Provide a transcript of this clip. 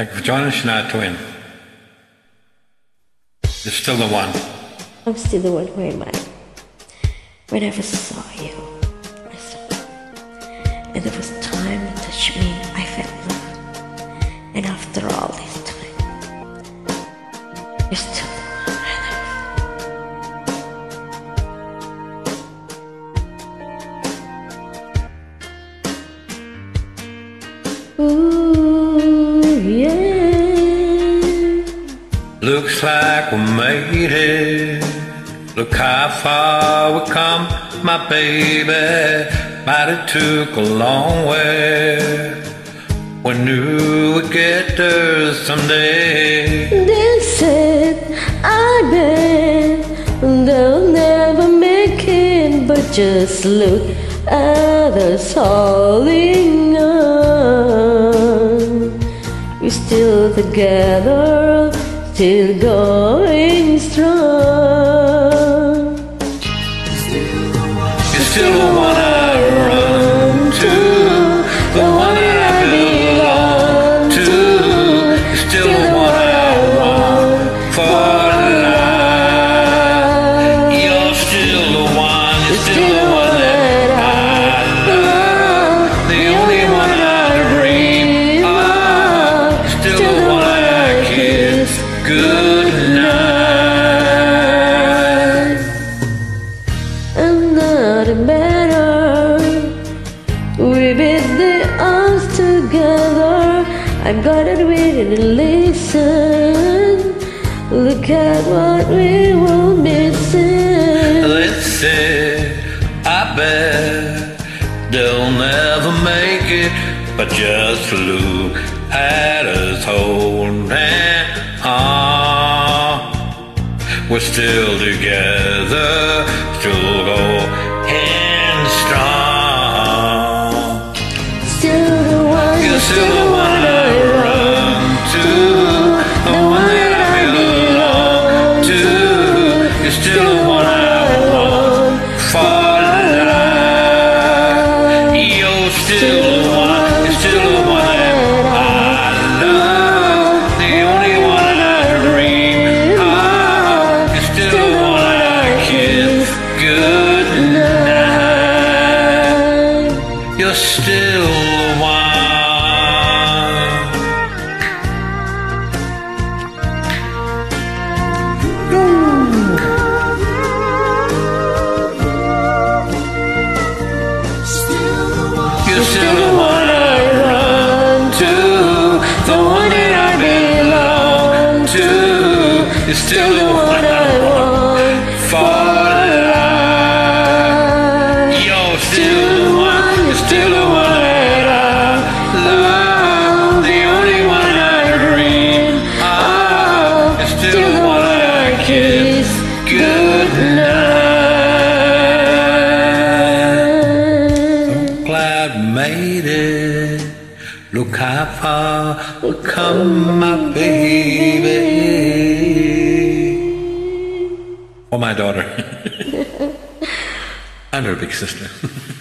Like John and Shania Twain. You're still the one. I'm still the one who am I? When I first saw you, I saw you. And the first time you touched me, I felt love. And after all this time, you're still the one I. Ooh, Looks like we made it. Look how far we come, my baby. But it took a long way. We knew we'd get there someday. They said I bet they'll never make it, but just look at us holding on. We're still together, still going strong. Still I'm gonna read it and listen. Look at what we were missing. Let's say, I bet they'll never make it, but just look at us holding on. We're still together, still going strong. Still the one, You're still You're still the one. You're still the one I run to, the one that I belong to. You're still the one I want for life. You're still Look far we come, my baby. For my daughter and her big sister.